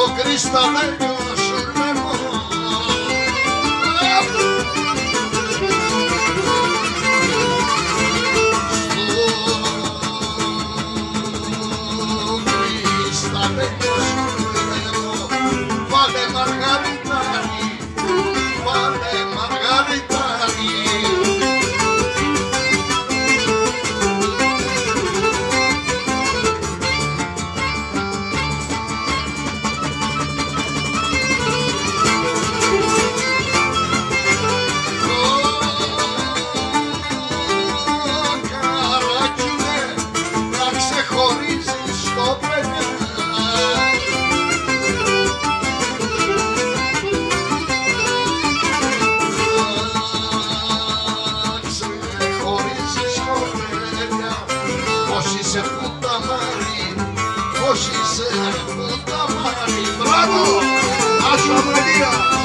το κρυσταλλένιο σουρμένο Στο κρυσταλλένιο Πώς είσαι πούτα μάρι, πώς είσαι πούτα μάρι. Μπράβο, Άσο Αμελία